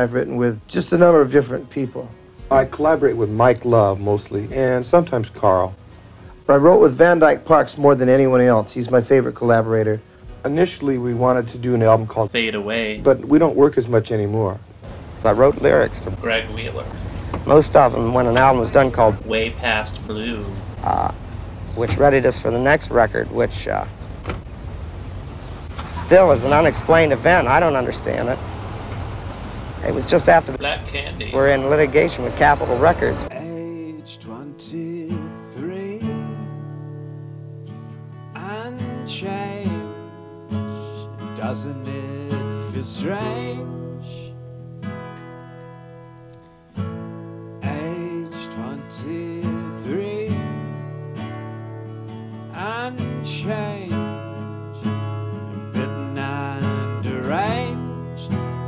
I've written with just a number of different people. I collaborate with Mike Love mostly, and sometimes Carl. I wrote with Van Dyke Parks more than anyone else. He's my favorite collaborator. Initially, we wanted to do an album called Fade Away. But we don't work as much anymore. I wrote lyrics for Greg Wheeler. Most of them, when an album was done called Way Past Blue, uh, which readied us for the next record, which uh, still is an unexplained event. I don't understand it. It was just after the Black Candy. we're in litigation with Capitol Records. Age 23 and change. Doesn't it feel strange?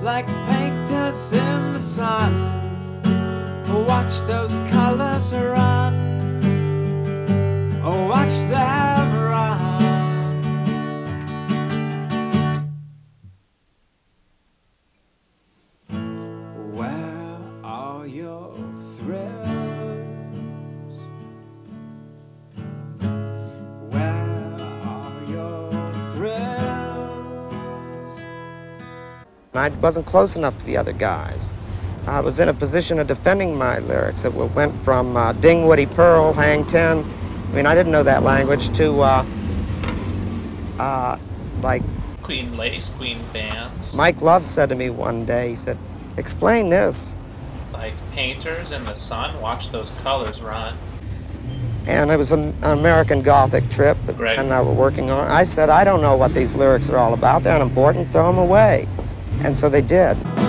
Like painters in the sun. Watch those colors run. Watch them run. Where are your thrills? I wasn't close enough to the other guys. I was in a position of defending my lyrics. It went from uh, Dingwoody Pearl, Hang Ten. I mean, I didn't know that language to uh, uh, like Queen Lace, Queen Bands. Mike Love said to me one day. He said, "Explain this." Like Painters in the Sun. Watch those colors run. And it was an American Gothic trip that Right. and I were working on. I said, "I don't know what these lyrics are all about. They're unimportant. Throw them away." And so they did.